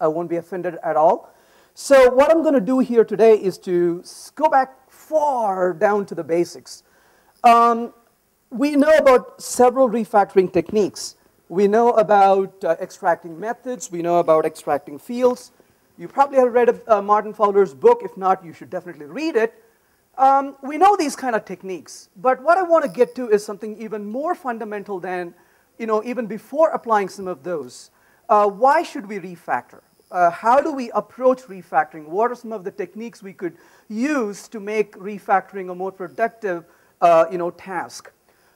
I won't be offended at all. So what I'm going to do here today is to go back far down to the basics. Um, we know about several refactoring techniques. We know about uh, extracting methods. We know about extracting fields. You probably have read uh, Martin Fowler's book. If not, you should definitely read it. Um, we know these kind of techniques. But what I want to get to is something even more fundamental than, you know, even before applying some of those. Uh, why should we refactor? Uh, how do we approach refactoring? What are some of the techniques we could use to make refactoring a more productive uh, you know, task?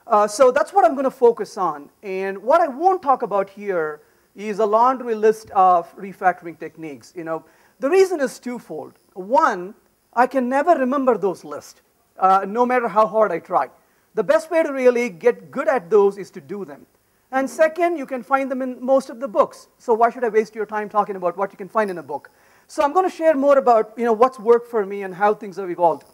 Uh, so that's what I'm going to focus on. And what I won't talk about here is a laundry list of refactoring techniques. You know, the reason is twofold. One, I can never remember those lists, uh, no matter how hard I try. The best way to really get good at those is to do them. And second, you can find them in most of the books. So why should I waste your time talking about what you can find in a book? So I'm going to share more about you know, what's worked for me and how things have evolved.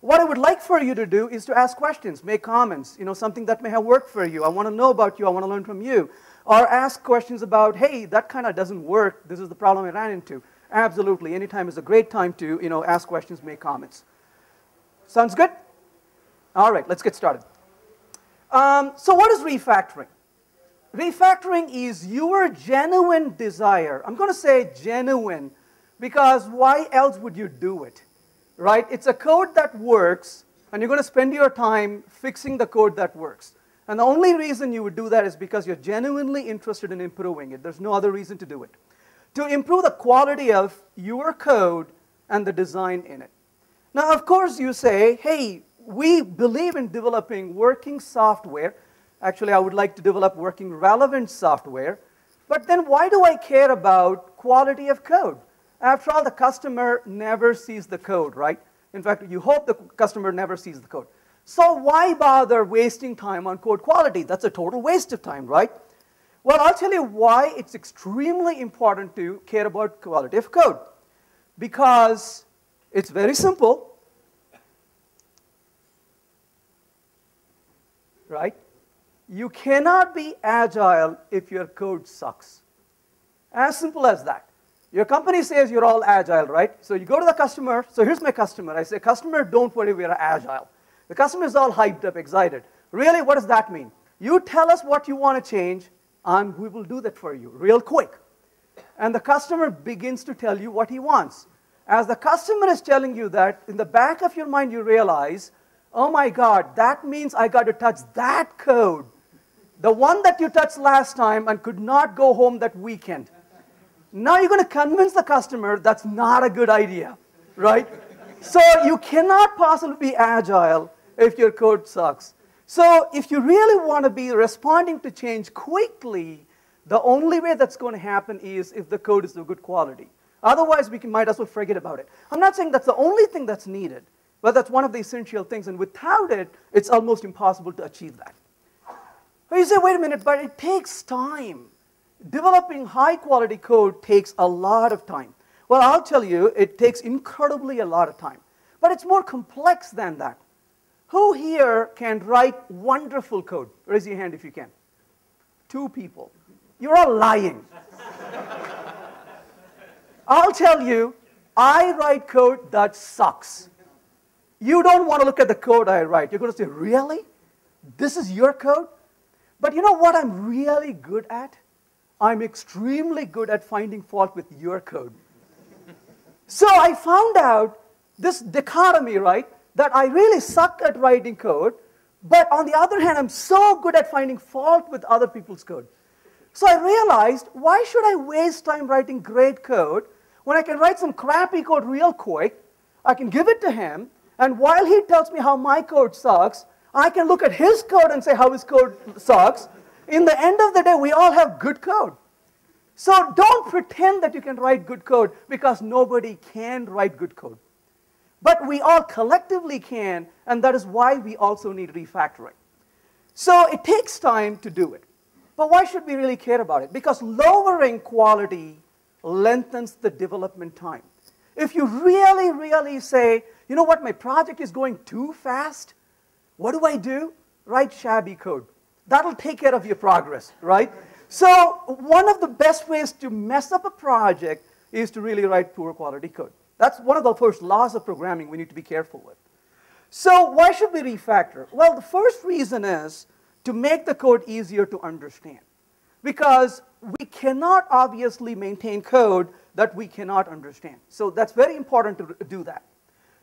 What I would like for you to do is to ask questions, make comments, you know, something that may have worked for you. I want to know about you. I want to learn from you. Or ask questions about, hey, that kind of doesn't work. This is the problem I ran into. Absolutely. Anytime is a great time to you know, ask questions, make comments. Sounds good? All right, let's get started. Um, so what is refactoring? Refactoring is your genuine desire. I'm going to say genuine because why else would you do it? Right? It's a code that works, and you're going to spend your time fixing the code that works. And the only reason you would do that is because you're genuinely interested in improving it. There's no other reason to do it. To improve the quality of your code and the design in it. Now, of course, you say, hey, we believe in developing working software Actually, I would like to develop working relevant software. But then why do I care about quality of code? After all, the customer never sees the code, right? In fact, you hope the customer never sees the code. So why bother wasting time on code quality? That's a total waste of time, right? Well, I'll tell you why it's extremely important to care about quality of code. Because it's very simple, right? You cannot be agile if your code sucks. As simple as that. Your company says you're all agile, right? So you go to the customer. So here's my customer. I say, customer, don't worry, we're agile. The customer is all hyped up, excited. Really, what does that mean? You tell us what you want to change, and we will do that for you real quick. And the customer begins to tell you what he wants. As the customer is telling you that, in the back of your mind, you realize, oh my God, that means I got to touch that code the one that you touched last time and could not go home that weekend. Now you're going to convince the customer that's not a good idea, right? So you cannot possibly be agile if your code sucks. So if you really want to be responding to change quickly, the only way that's going to happen is if the code is of good quality. Otherwise, we can, might as well forget about it. I'm not saying that's the only thing that's needed, but that's one of the essential things. And without it, it's almost impossible to achieve that. But you say, wait a minute, but it takes time. Developing high quality code takes a lot of time. Well, I'll tell you, it takes incredibly a lot of time. But it's more complex than that. Who here can write wonderful code? Raise your hand if you can. Two people. You're all lying. I'll tell you, I write code that sucks. You don't want to look at the code I write. You're going to say, really? This is your code? But you know what I'm really good at? I'm extremely good at finding fault with your code. so I found out this dichotomy, right? That I really suck at writing code, but on the other hand, I'm so good at finding fault with other people's code. So I realized, why should I waste time writing great code when I can write some crappy code real quick? I can give it to him, and while he tells me how my code sucks, I can look at his code and say how his code sucks. In the end of the day, we all have good code. So don't pretend that you can write good code because nobody can write good code. But we all collectively can, and that is why we also need refactoring. So it takes time to do it. But why should we really care about it? Because lowering quality lengthens the development time. If you really, really say, you know what, my project is going too fast, what do I do? Write shabby code. That'll take care of your progress, right? So one of the best ways to mess up a project is to really write poor quality code. That's one of the first laws of programming we need to be careful with. So why should we refactor? Well, the first reason is to make the code easier to understand. Because we cannot obviously maintain code that we cannot understand. So that's very important to do that.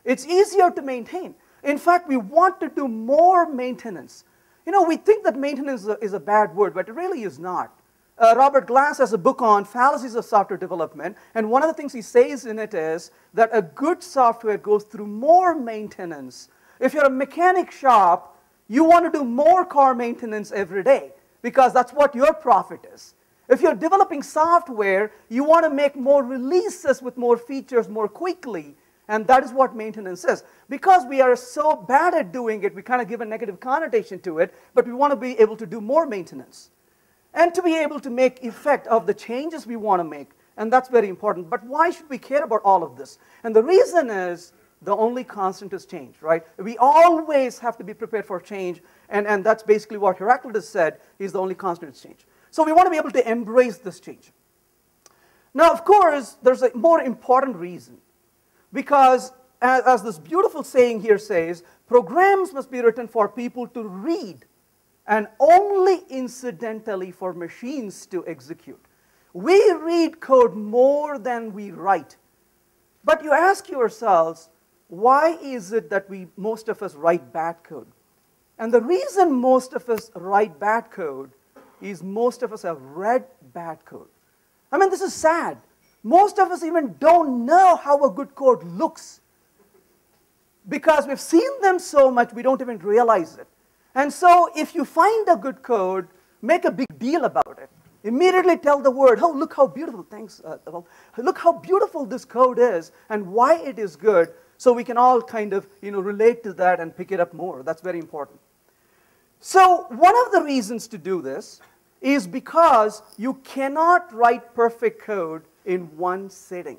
It's easier to maintain. In fact, we want to do more maintenance. You know, we think that maintenance is a, is a bad word, but it really is not. Uh, Robert Glass has a book on fallacies of software development, and one of the things he says in it is that a good software goes through more maintenance. If you're a mechanic shop, you want to do more car maintenance every day because that's what your profit is. If you're developing software, you want to make more releases with more features more quickly, and that is what maintenance is. Because we are so bad at doing it, we kind of give a negative connotation to it, but we want to be able to do more maintenance. And to be able to make effect of the changes we want to make, and that's very important. But why should we care about all of this? And the reason is the only constant is change, right? We always have to be prepared for change, and, and that's basically what Heraclitus said, is the only constant is change. So we want to be able to embrace this change. Now, of course, there's a more important reason. Because, as, as this beautiful saying here says, programs must be written for people to read and only incidentally for machines to execute. We read code more than we write. But you ask yourselves, why is it that we, most of us write bad code? And the reason most of us write bad code is most of us have read bad code. I mean, this is sad. Most of us even don't know how a good code looks. Because we've seen them so much, we don't even realize it. And so if you find a good code, make a big deal about it. Immediately tell the world, oh, look how beautiful, thanks, uh, well, look how beautiful this code is and why it is good, so we can all kind of, you know, relate to that and pick it up more. That's very important. So one of the reasons to do this is because you cannot write perfect code in one sitting.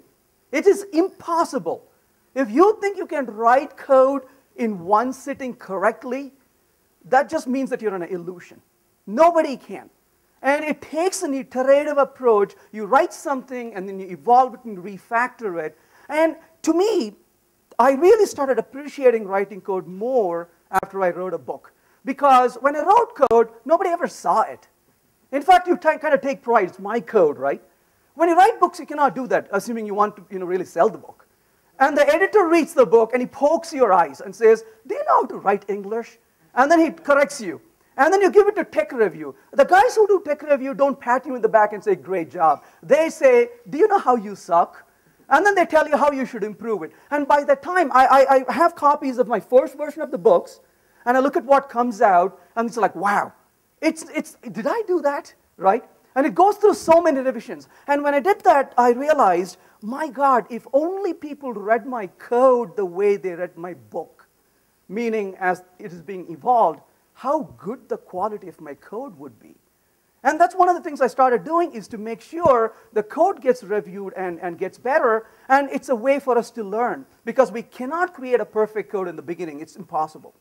It is impossible. If you think you can write code in one sitting correctly, that just means that you're in an illusion. Nobody can. And it takes an iterative approach. You write something and then you evolve it and refactor it. And to me, I really started appreciating writing code more after I wrote a book. Because when I wrote code, nobody ever saw it. In fact, you kind of take pride. It's my code, right? When you write books, you cannot do that, assuming you want to you know, really sell the book. And the editor reads the book and he pokes your eyes and says, Do you know how to write English? And then he corrects you. And then you give it to tech review. The guys who do tech review don't pat you in the back and say, Great job. They say, Do you know how you suck? And then they tell you how you should improve it. And by that time, I, I, I have copies of my first version of the books, and I look at what comes out, and it's like, wow, it's, it's, did I do that? Right? And it goes through so many revisions. And when I did that, I realized, my God, if only people read my code the way they read my book, meaning as it is being evolved, how good the quality of my code would be. And that's one of the things I started doing is to make sure the code gets reviewed and, and gets better. And it's a way for us to learn because we cannot create a perfect code in the beginning. It's impossible.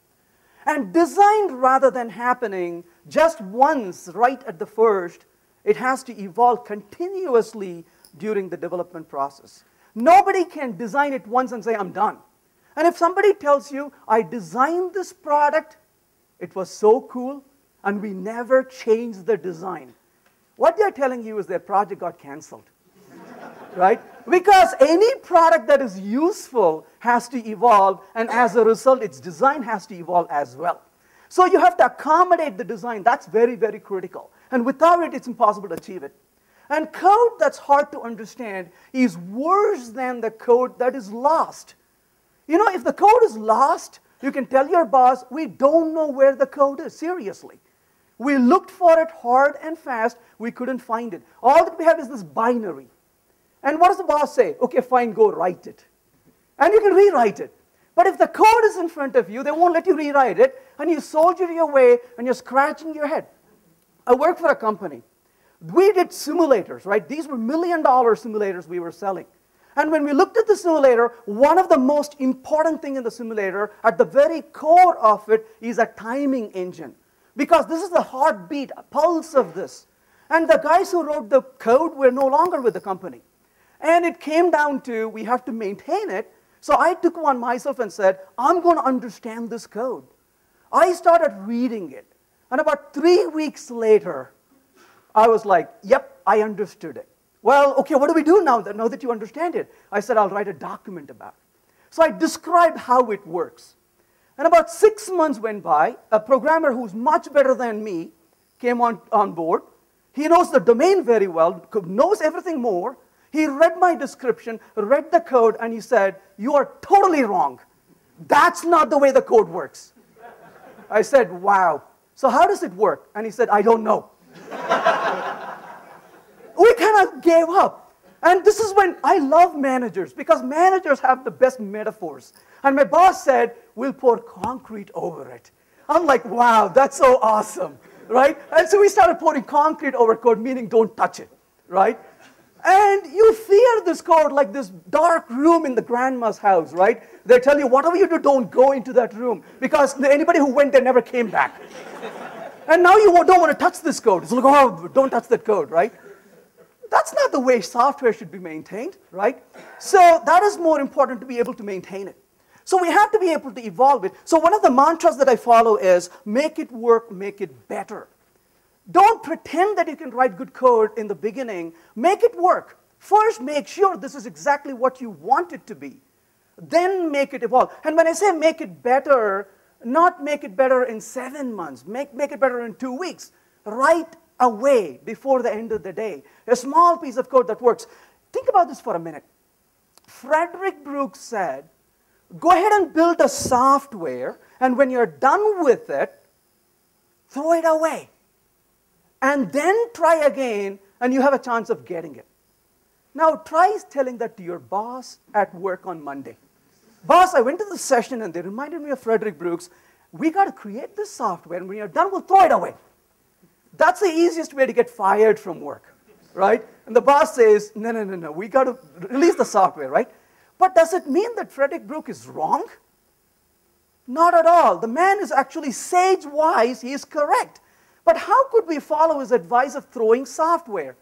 And designed rather than happening just once right at the first, it has to evolve continuously during the development process. Nobody can design it once and say, I'm done. And if somebody tells you, I designed this product, it was so cool, and we never changed the design, what they're telling you is their project got canceled. right? Because any product that is useful has to evolve, and as a result, its design has to evolve as well. So you have to accommodate the design. That's very, very critical. And without it, it's impossible to achieve it. And code that's hard to understand is worse than the code that is lost. You know, if the code is lost, you can tell your boss, we don't know where the code is, seriously. We looked for it hard and fast, we couldn't find it. All that we have is this binary. And what does the boss say? Okay, fine, go write it. And you can rewrite it. But if the code is in front of you, they won't let you rewrite it, and you soldier your way, and you're scratching your head. I worked for a company. We did simulators, right? These were million dollar simulators we were selling. And when we looked at the simulator, one of the most important thing in the simulator, at the very core of it, is a timing engine. Because this is the heartbeat, a pulse of this. And the guys who wrote the code were no longer with the company. And it came down to we have to maintain it. So I took one myself and said, I'm going to understand this code. I started reading it. And about three weeks later, I was like, yep, I understood it. Well, okay, what do we do now that, now that you understand it? I said, I'll write a document about it. So I described how it works. And about six months went by. A programmer who's much better than me came on, on board. He knows the domain very well, knows everything more. He read my description, read the code, and he said, You are totally wrong. That's not the way the code works. I said, Wow. So how does it work? And he said, I don't know. we kind of gave up. And this is when I love managers because managers have the best metaphors. And my boss said, We'll pour concrete over it. I'm like, Wow, that's so awesome, right? And so we started pouring concrete over code, meaning don't touch it, right? And you fear this code like this dark room in the grandma's house, right? They tell you, whatever you do, don't go into that room because anybody who went there never came back. and now you don't want to touch this code. It's like, oh, don't touch that code, right? That's not the way software should be maintained, right? So that is more important to be able to maintain it. So we have to be able to evolve it. So one of the mantras that I follow is make it work, make it better. Don't pretend that you can write good code in the beginning. Make it work. First, make sure this is exactly what you want it to be. Then make it evolve. And when I say make it better, not make it better in seven months, make, make it better in two weeks. Right away before the end of the day. A small piece of code that works. Think about this for a minute. Frederick Brooks said, go ahead and build a software, and when you're done with it, throw it away and then try again, and you have a chance of getting it. Now, try telling that to your boss at work on Monday. Boss, I went to the session and they reminded me of Frederick Brooks. We got to create this software, and when you're done, we'll throw it away. That's the easiest way to get fired from work, right? And the boss says, no, no, no, no, we got to release the software, right? But does it mean that Frederick Brooks is wrong? Not at all. The man is actually sage wise, he is correct. But how could we follow his advice of throwing software?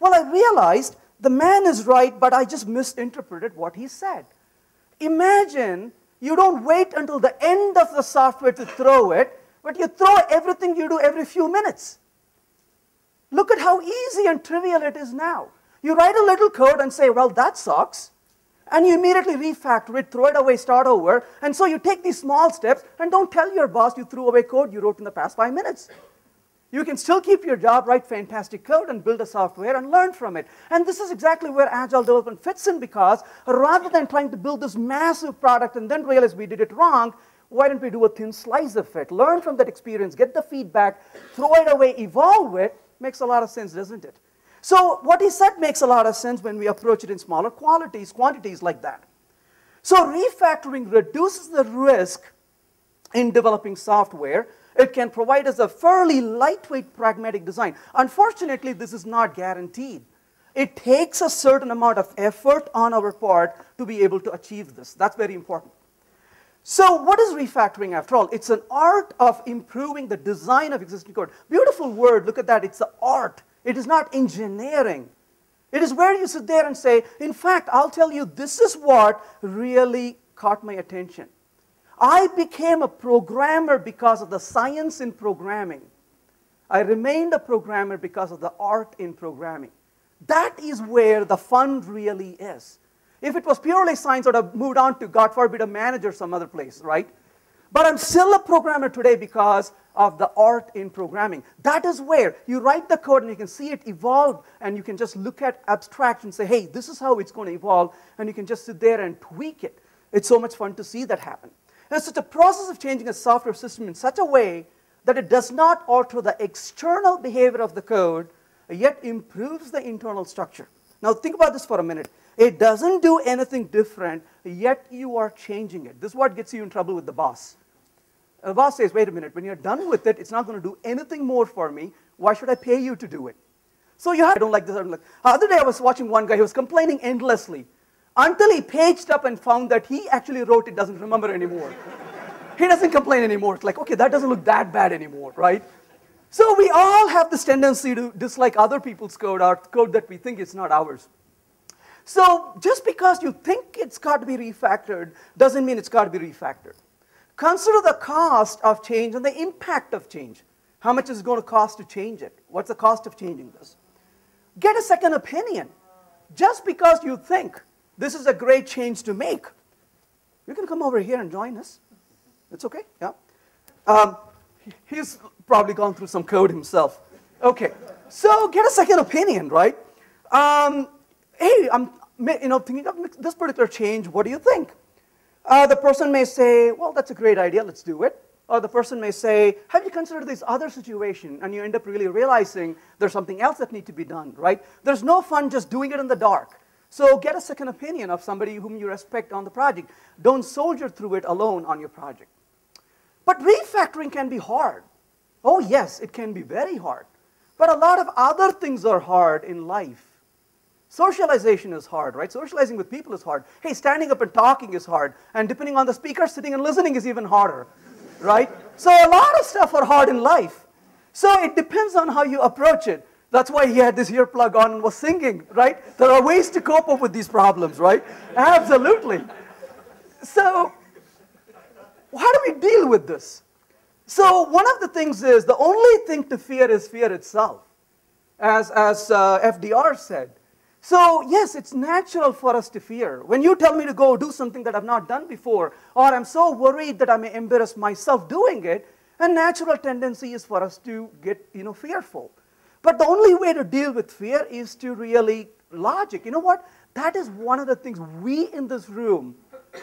Well, I realized the man is right, but I just misinterpreted what he said. Imagine you don't wait until the end of the software to throw it, but you throw everything you do every few minutes. Look at how easy and trivial it is now. You write a little code and say, well, that sucks. And you immediately refactor it, throw it away, start over. And so you take these small steps and don't tell your boss you threw away code you wrote in the past five minutes. You can still keep your job, write fantastic code, and build a software and learn from it. And this is exactly where agile development fits in because rather than trying to build this massive product and then realize we did it wrong, why don't we do a thin slice of it? Learn from that experience, get the feedback, throw it away, evolve it. Makes a lot of sense, doesn't it? So what he said makes a lot of sense when we approach it in smaller qualities, quantities like that. So refactoring reduces the risk in developing software it can provide us a fairly lightweight pragmatic design. Unfortunately, this is not guaranteed. It takes a certain amount of effort on our part to be able to achieve this. That's very important. So what is refactoring after all? It's an art of improving the design of existing code. Beautiful word, look at that. It's the art. It is not engineering. It is where you sit there and say, in fact, I'll tell you, this is what really caught my attention. I became a programmer because of the science in programming. I remained a programmer because of the art in programming. That is where the fun really is. If it was purely science, I would have moved on to, God forbid, a manager some other place, right? But I'm still a programmer today because of the art in programming. That is where you write the code and you can see it evolve, and you can just look at abstraction and say, hey, this is how it's going to evolve, and you can just sit there and tweak it. It's so much fun to see that happen. And such a process of changing a software system in such a way that it does not alter the external behavior of the code, yet improves the internal structure. Now think about this for a minute. It doesn't do anything different, yet you are changing it. This is what gets you in trouble with the boss. The boss says, wait a minute, when you're done with it, it's not going to do anything more for me. Why should I pay you to do it? So you have, I don't like this. I don't like. The other day I was watching one guy who was complaining endlessly until he paged up and found that he actually wrote it, doesn't remember anymore. he doesn't complain anymore. It's like, okay, that doesn't look that bad anymore, right? So we all have this tendency to dislike other people's code or code that we think is not ours. So just because you think it's got to be refactored doesn't mean it's got to be refactored. Consider the cost of change and the impact of change. How much is it going to cost to change it? What's the cost of changing this? Get a second opinion. Just because you think this is a great change to make, you can come over here and join us. It's okay, yeah. Um, he's probably gone through some code himself. Okay, so get a second opinion, right? Um, hey, I'm you know, thinking of this particular change, what do you think? Uh, the person may say, well, that's a great idea, let's do it. Or the person may say, have you considered this other situation? And you end up really realizing there's something else that needs to be done, right? There's no fun just doing it in the dark. So get a second opinion of somebody whom you respect on the project. Don't soldier through it alone on your project. But refactoring can be hard. Oh, yes, it can be very hard. But a lot of other things are hard in life. Socialization is hard, right? Socializing with people is hard. Hey, standing up and talking is hard. And depending on the speaker, sitting and listening is even harder, right? So a lot of stuff are hard in life. So it depends on how you approach it. That's why he had this earplug on and was singing, right? There are ways to cope up with these problems, right? Absolutely. So, how do we deal with this? So, one of the things is the only thing to fear is fear itself, as, as uh, FDR said. So, yes, it's natural for us to fear. When you tell me to go do something that I've not done before, or I'm so worried that I may embarrass myself doing it, a natural tendency is for us to get you know, fearful. But the only way to deal with fear is to really logic. You know what? That is one of the things we in this room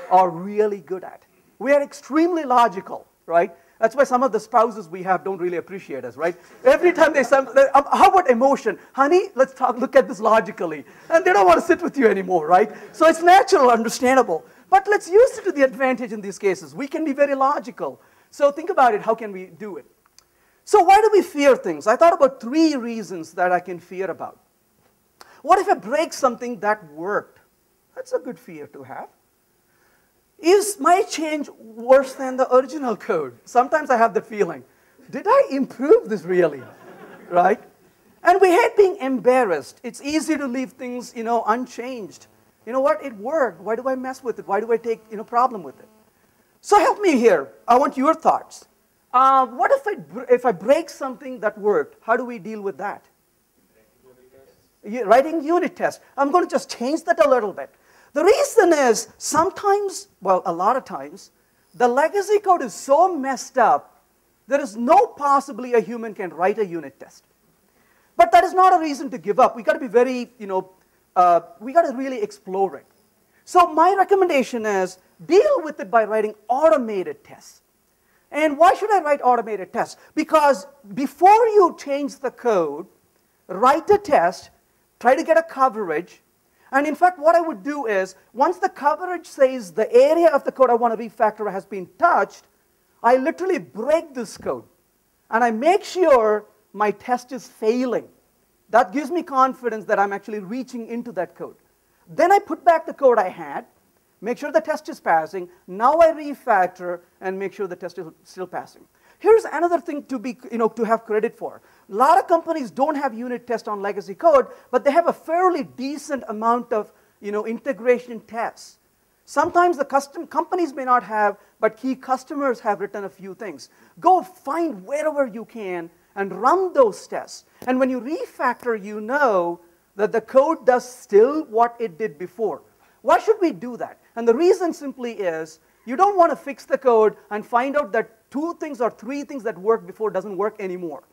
are really good at. We are extremely logical, right? That's why some of the spouses we have don't really appreciate us, right? Every time they say, um, how about emotion? Honey, let's talk, look at this logically. And they don't want to sit with you anymore, right? So it's natural, understandable. But let's use it to the advantage in these cases. We can be very logical. So think about it, how can we do it? So why do we fear things? I thought about three reasons that I can fear about. What if I break something that worked? That's a good fear to have. Is my change worse than the original code? Sometimes I have the feeling. Did I improve this really? right? And we hate being embarrassed. It's easy to leave things, you know, unchanged. You know what? It worked. Why do I mess with it? Why do I take, you know, problem with it? So help me here. I want your thoughts. Uh, what if I, if I break something that worked? How do we deal with that? Writing unit tests. I'm going to just change that a little bit. The reason is sometimes, well, a lot of times, the legacy code is so messed up, there is no possibly a human can write a unit test. But that is not a reason to give up. We got to be very, you know, uh, we got to really explore it. So my recommendation is deal with it by writing automated tests. And why should I write automated tests? Because before you change the code, write a test, try to get a coverage, and in fact, what I would do is, once the coverage says the area of the code I want to refactor has been touched, I literally break this code. And I make sure my test is failing. That gives me confidence that I'm actually reaching into that code. Then I put back the code I had, make sure the test is passing. Now I refactor and make sure the test is still passing. Here's another thing to, be, you know, to have credit for. A lot of companies don't have unit tests on legacy code, but they have a fairly decent amount of you know, integration tests. Sometimes the custom companies may not have, but key customers have written a few things. Go find wherever you can and run those tests. And when you refactor, you know that the code does still what it did before. Why should we do that? And the reason simply is you don't want to fix the code and find out that two things or three things that worked before doesn't work anymore.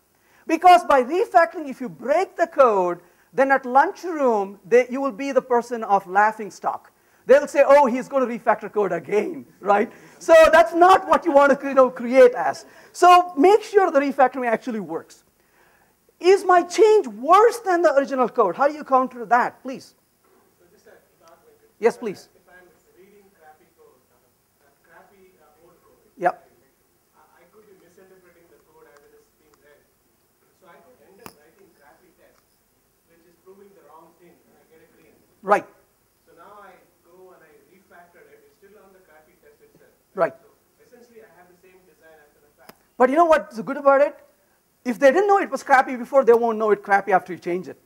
Because by refactoring, if you break the code, then at lunchroom, they, you will be the person of laughing stock. They'll say, oh, he's going to refactor code again, right? So that's not what you want to you know, create as. So make sure the refactoring actually works. Is my change worse than the original code? How do you counter that, please? So yes, please. Yep. I could be misinterpreting the code as it is being read. So I could end up writing crappy tests, which is proving the wrong thing, and I get a green. Right. So now I go and I refactor it. It's still on the crappy test itself. Right. So essentially, I have the same design after the fact. But you know what's good about it? If they didn't know it was crappy before, they won't know it crappy after you change it.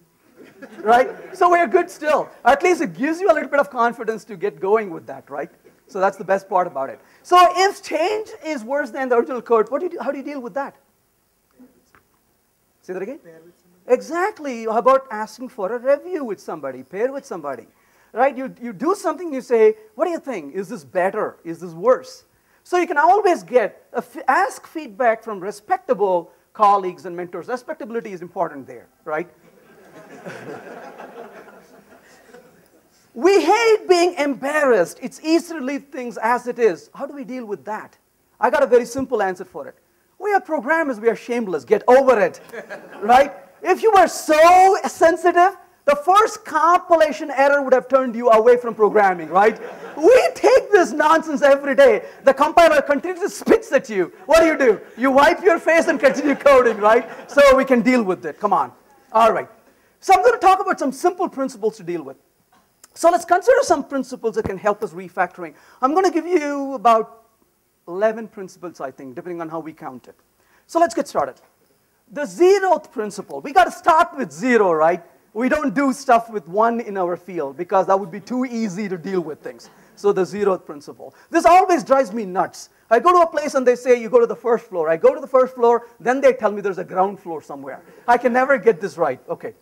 right? So we're good still. At least it gives you a little bit of confidence to get going with that, right? So that's the best part about it. So if change is worse than the original code, what do you do, how do you deal with that? Say that again? Exactly. How about asking for a review with somebody, pair with somebody? Right? You, you do something, you say, what do you think? Is this better? Is this worse? So you can always get, ask feedback from respectable colleagues and mentors. Respectability is important there, right? we hate being embarrassed. It's easy to leave things as it is. How do we deal with that? I got a very simple answer for it. We are programmers, we are shameless. Get over it, right? If you were so sensitive, the first compilation error would have turned you away from programming, right? We take this nonsense every day. The compiler continuously spits at you. What do you do? You wipe your face and continue coding, right? So we can deal with it. Come on. All right. So I'm going to talk about some simple principles to deal with. So let's consider some principles that can help us refactoring. I'm going to give you about 11 principles, I think, depending on how we count it. So let's get started. The zeroth principle, we got to start with zero, right? We don't do stuff with one in our field because that would be too easy to deal with things. So the zeroth principle. This always drives me nuts. I go to a place and they say, you go to the first floor. I go to the first floor, then they tell me there's a ground floor somewhere. I can never get this right. Okay.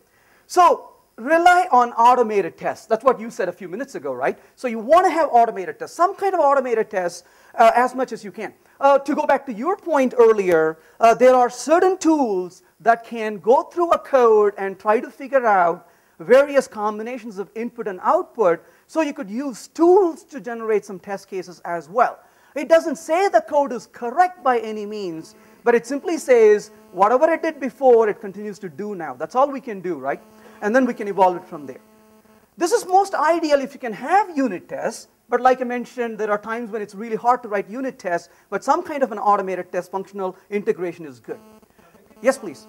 So rely on automated tests. That's what you said a few minutes ago, right? So you want to have automated tests, some kind of automated tests uh, as much as you can. Uh, to go back to your point earlier, uh, there are certain tools that can go through a code and try to figure out various combinations of input and output. So you could use tools to generate some test cases as well. It doesn't say the code is correct by any means, but it simply says whatever it did before, it continues to do now. That's all we can do, right? And then we can evolve it from there. This is most ideal if you can have unit tests but like I mentioned, there are times when it's really hard to write unit tests, but some kind of an automated test functional integration is good. Yes, please.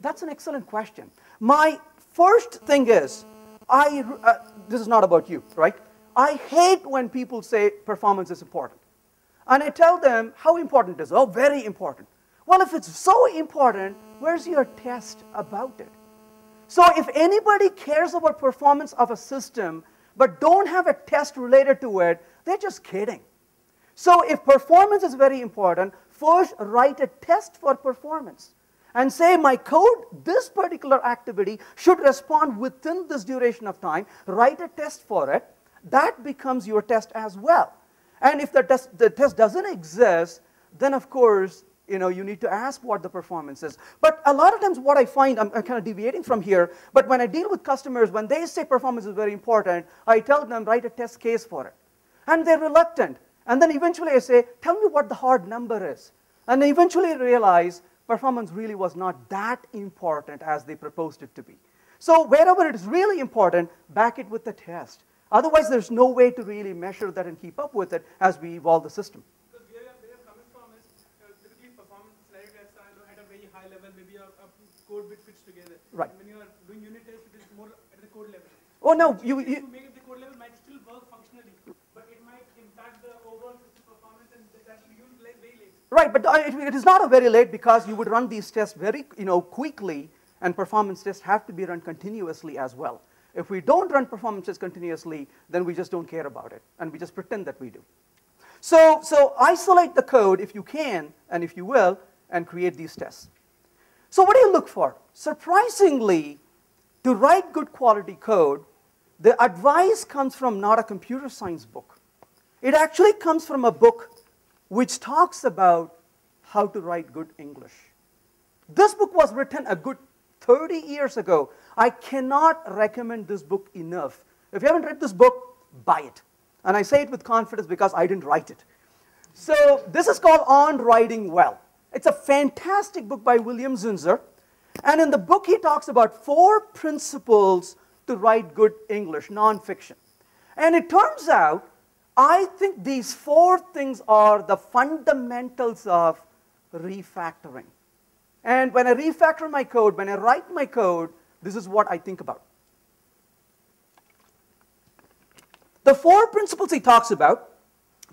That's an excellent question. My first thing is, I, uh, this is not about you, right? I hate when people say performance is important. And I tell them how important it is. Oh, very important. Well, if it's so important, where's your test about it? So if anybody cares about performance of a system but don't have a test related to it, they're just kidding. So if performance is very important, first write a test for performance and say my code, this particular activity should respond within this duration of time. Write a test for it. That becomes your test as well. And if the test, the test doesn't exist, then of course you know, you need to ask what the performance is. But a lot of times what I find, I'm, I'm, kind of deviating from here, but when I deal with customers, when they say performance is very important, I tell them, write a test case for it. And they're reluctant. And then eventually I say, tell me what the hard number is. And they eventually realize performance really was not that important as they proposed it to be. So wherever it is really important, back it with the test. Otherwise, there's no way to really measure that and keep up with it as we evolve the system. code bit fits together. Right. And when you are doing unit tests, it is more at the code level. Oh no, you, you to make it the code level might still work functionally, but it might impact the overall system performance, and that will use very late. Right, but uh, it, it is not a very late because you would run these tests very, you know, quickly, and performance tests have to be run continuously as well. If we don't run performance tests continuously, then we just don't care about it, and we just pretend that we do. So, so isolate the code if you can, and if you will, and create these tests. So what do you look for? Surprisingly, to write good quality code, the advice comes from not a computer science book. It actually comes from a book which talks about how to write good English. This book was written a good 30 years ago. I cannot recommend this book enough. If you haven't read this book, buy it. And I say it with confidence because I didn't write it. So this is called On Writing Well. It's a fantastic book by William Zinsser. And in the book, he talks about four principles to write good English, nonfiction. And it turns out, I think these four things are the fundamentals of refactoring. And when I refactor my code, when I write my code, this is what I think about. The four principles he talks about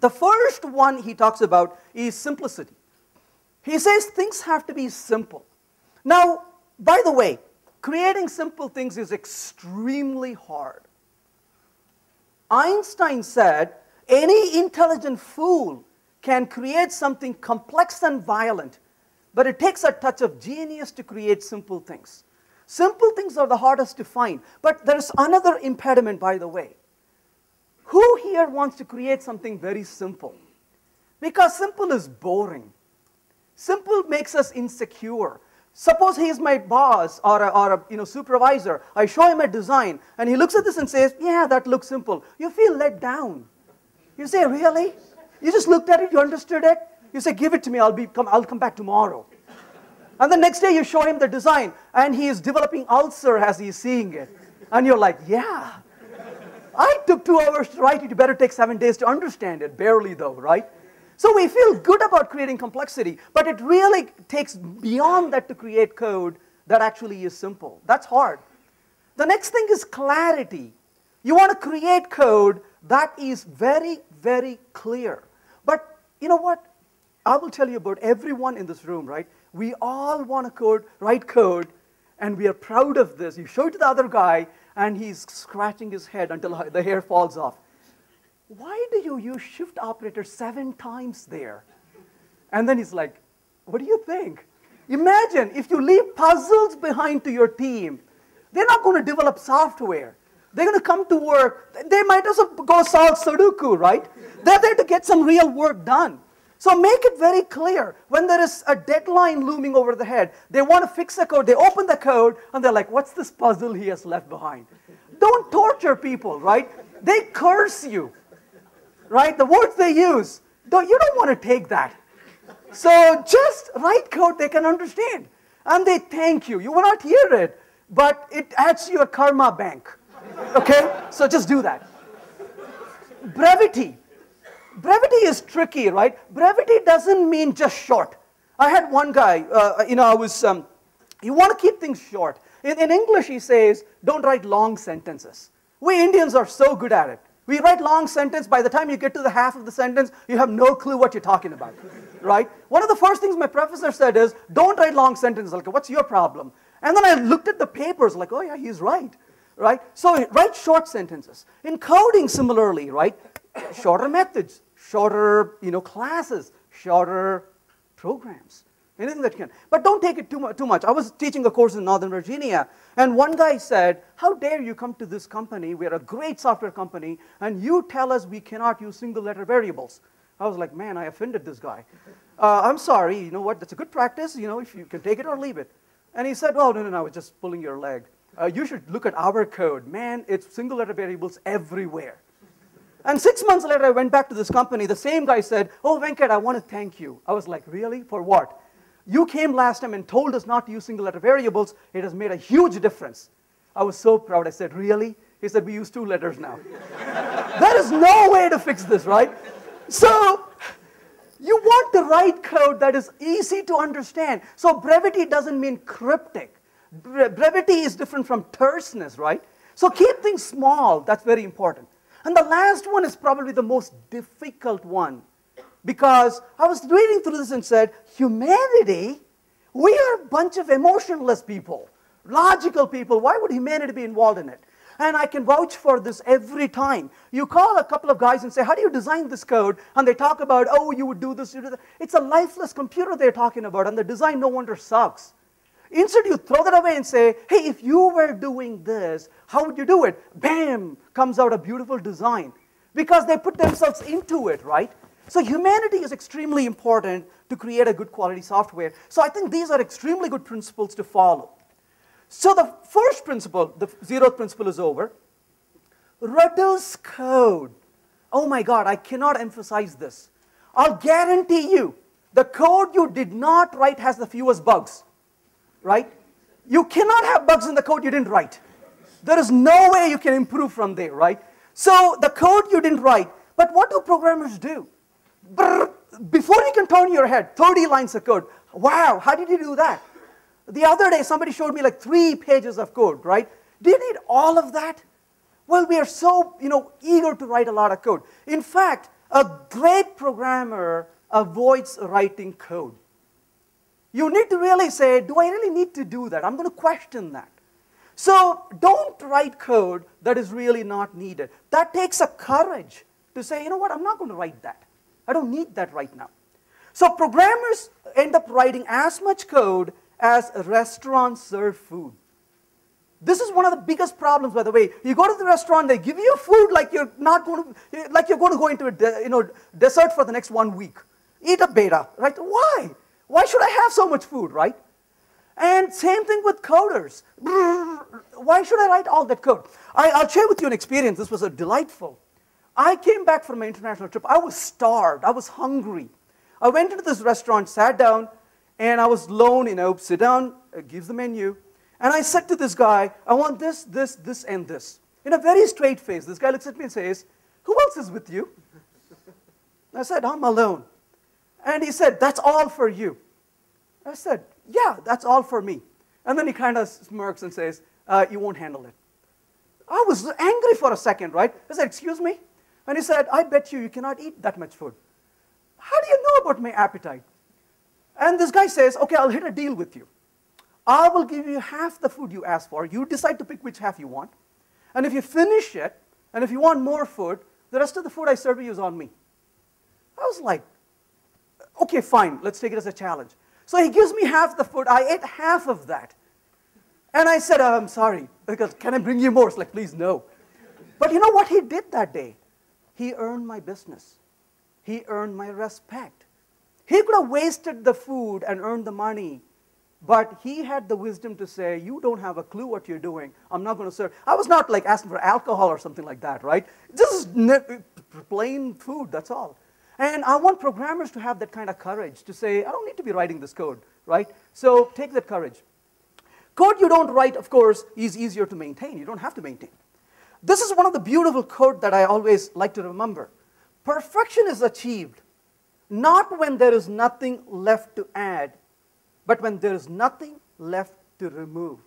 The first one he talks about is simplicity. He says things have to be simple. Now, by the way, creating simple things is extremely hard. Einstein said any intelligent fool can create something complex and violent, but it takes a touch of genius to create simple things. Simple things are the hardest to find, but there's another impediment, by the way. Who here wants to create something very simple? Because simple is boring. Simple makes us insecure. Suppose he is my boss or a, or a you know, supervisor. I show him a design and he looks at this and says, Yeah, that looks simple. You feel let down. You say, Really? You just looked at it, you understood it. You say, Give it to me, I'll, be, come, I'll come back tomorrow. And the next day you show him the design and he is developing ulcer as he's seeing it. And you're like, Yeah. I took two hours to write it, you better take seven days to understand it. Barely, though, right? So we feel good about creating complexity, but it really takes beyond that to create code that actually is simple. That's hard. The next thing is clarity. You want to create code that is very, very clear. But you know what? I will tell you about everyone in this room, right? We all want to code, write code, and we are proud of this. You show it to the other guy, and he's scratching his head until the hair falls off why do you use shift operator seven times there? And then he's like, what do you think? Imagine if you leave puzzles behind to your team, they're not going to develop software. They're going to come to work. They might as well go solve Sudoku, right? They're there to get some real work done. So make it very clear when there is a deadline looming over the head, they want to fix the code, they open the code, and they're like, what's this puzzle he has left behind? Don't torture people, right? They curse you right? The words they use, don't, you don't want to take that. So just write code they can understand. And they thank you. You will not hear it, but it adds to your karma bank. Okay? So just do that. Brevity. Brevity is tricky, right? Brevity doesn't mean just short. I had one guy, uh, you know, I was, um, you want to keep things short. In, in English, he says, don't write long sentences. We Indians are so good at it. We write long sentence. By the time you get to the half of the sentence, you have no clue what you're talking about, right? One of the first things my professor said is, don't write long sentences. Like, what's your problem? And then I looked at the papers, like, oh yeah, he's right, right? So write short sentences. In coding, similarly, right? Shorter methods, shorter, you know, classes, shorter programs. Anything that you can. But don't take it too, mu too much. I was teaching a course in Northern Virginia, and one guy said, How dare you come to this company? We're a great software company, and you tell us we cannot use single letter variables. I was like, Man, I offended this guy. Uh, I'm sorry, you know what? That's a good practice, you know, if you can take it or leave it. And he said, Oh, no, no, no, I was just pulling your leg. Uh, you should look at our code. Man, it's single letter variables everywhere. And six months later, I went back to this company. The same guy said, Oh, Venkat, I want to thank you. I was like, Really? For what? You came last time and told us not to use single letter variables. It has made a huge difference. I was so proud. I said, Really? He said, We use two letters now. there is no way to fix this, right? So, you want the right code that is easy to understand. So, brevity doesn't mean cryptic. Bre brevity is different from terseness, right? So, keep things small. That's very important. And the last one is probably the most difficult one because I was reading through this and said, humanity, we are a bunch of emotionless people, logical people. Why would humanity be involved in it? And I can vouch for this every time. You call a couple of guys and say, How do you design this code? And they talk about, Oh, you would do this, you do that. It's a lifeless computer they're talking about, and the design no wonder sucks. Instead, you throw that away and say, Hey, if you were doing this, how would you do it? Bam! Comes out a beautiful design. Because they put themselves into it, right? So humanity is extremely important to create a good quality software. So I think these are extremely good principles to follow. So the first principle, the zeroth principle is over. Reduce code. Oh my God, I cannot emphasize this. I'll guarantee you, the code you did not write has the fewest bugs, right? You cannot have bugs in the code you didn't write. There is no way you can improve from there, right? So the code you didn't write, but what do programmers do? Brr, before you can turn your head, 30 lines of code. Wow, how did you do that? The other day, somebody showed me like three pages of code, right? Do you need all of that? Well, we are so, you know, eager to write a lot of code. In fact, A great programmer avoids writing code. You need to really say, do I really need to do that? I'm going to question that. So don't write code that is really not needed. That takes a courage to say, you know what, I'm not going to write that. I don't need that right now. So programmers end up writing as much code as restaurants serve food. This is one of the biggest problems, by the way. You go to the restaurant, they give you food like you're not going to, like you're going to go into a you know, dessert for the next one week. Eat a beta, right? Why? Why should I have so much food, right? And same thing with coders. Why should I write all that code? I, will share with you an experience. This was a delightful. I came back from my international trip. I was starved. I was hungry. I went into this restaurant, sat down, and I was alone, you know, sit down, uh, gives the menu. And I said to this guy, I want this, this, this, and this. In a very straight face, this guy looks at me and says, Who else is with you? I said, I'm alone. And he said, That's all for you. I said, Yeah, that's all for me. And then he kind of smirks and says, uh, You won't handle it. I was angry for a second, right? I said, Excuse me? And he said, I bet you you cannot eat that much food. How do you know about my appetite? And this guy says, Okay, I'll hit a deal with you. I will give you half the food you ask for. You decide to pick which half you want. And if you finish it, and if you want more food, the rest of the food I serve you is on me. I was like, okay, fine, let's take it as a challenge. So he gives me half the food. I ate half of that. And I said, oh, I'm sorry, because can I bring you more? It's like, please, no. But you know what he did that day? He earned my business. He earned my respect. He could have wasted the food and earned the money, but he had the wisdom to say, You don't have a clue what you're doing. I'm not going to serve. I was not like asking for alcohol or something like that, right? This is plain food, that's all. And I want programmers to have that kind of courage to say, I don't need to be writing this code, right? So take that courage. Code you don't write, of course, is easier to maintain. You don't have to maintain. This is one of the beautiful code that I always like to remember. Perfection is achieved not when there is nothing left to add, but when there is nothing left to remove.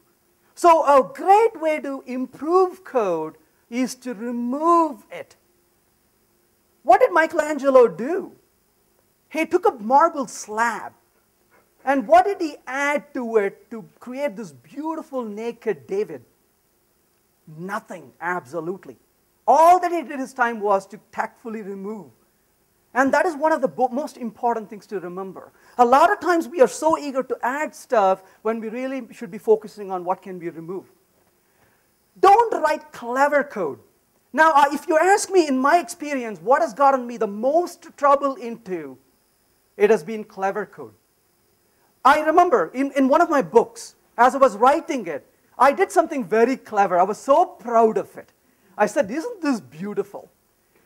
So a great way to improve code is to remove it. What did Michelangelo do? He took a marble slab, and what did he add to it to create this beautiful naked David? Nothing, absolutely. All that he did his time was to tactfully remove. And that is one of the most important things to remember. A lot of times we are so eager to add stuff when we really should be focusing on what can be removed. Don't write clever code. Now, uh, if you ask me, in my experience, what has gotten me the most trouble into, it has been clever code. I remember in, in one of my books, as I was writing it, I did something very clever. I was so proud of it. I said, Isn't this beautiful?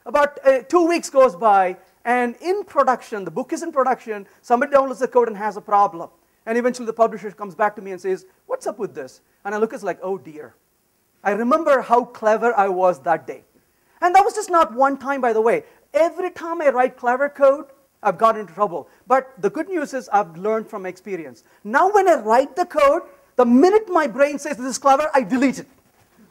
About uh, two weeks goes by, and in production, the book is in production, somebody downloads the code and has a problem. And eventually the publisher comes back to me and says, What's up with this? And I look, it's like, Oh dear. I remember how clever I was that day. And that was just not one time, by the way. Every time I write clever code, I've got into trouble. But the good news is I've learned from experience. Now, when I write the code, the minute my brain says this is clever, I delete it.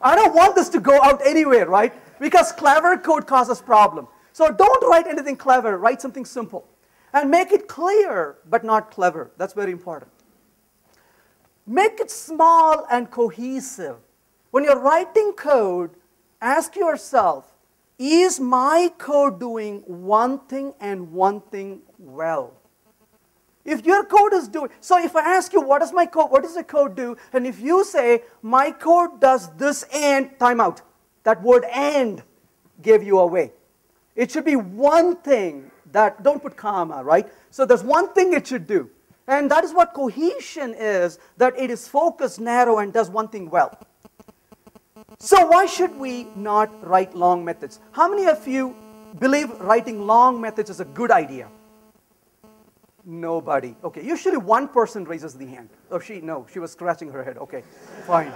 I don't want this to go out anywhere, right? Because clever code causes problem. So don't write anything clever, write something simple. And make it clear, but not clever. That's very important. Make it small and cohesive. When you're writing code, ask yourself, is my code doing one thing and one thing well? If your code is doing, so if I ask you, what does my code, what does the code do? And if you say, my code does this and, timeout. That word and gave you away. It should be one thing that, don't put comma, right? So there's one thing it should do. And that is what cohesion is, that it is focused, narrow, and does one thing well. So why should we not write long methods? How many of you believe writing long methods is a good idea? Nobody. Okay, usually one person raises the hand. Oh, she, no, she was scratching her head. Okay, fine.